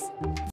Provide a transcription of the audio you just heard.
Networks.